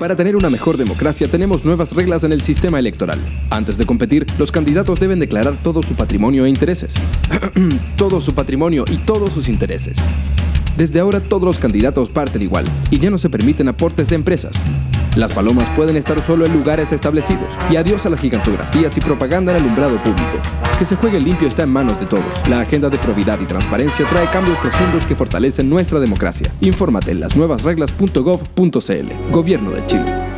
Para tener una mejor democracia tenemos nuevas reglas en el sistema electoral. Antes de competir, los candidatos deben declarar todo su patrimonio e intereses. todo su patrimonio y todos sus intereses. Desde ahora todos los candidatos parten igual y ya no se permiten aportes de empresas. Las palomas pueden estar solo en lugares establecidos y adiós a las gigantografías y propaganda en alumbrado público. Que se juegue limpio está en manos de todos. La agenda de probidad y transparencia trae cambios profundos que fortalecen nuestra democracia. Infórmate en lasnuevasreglas.gov.cl. Gobierno de Chile.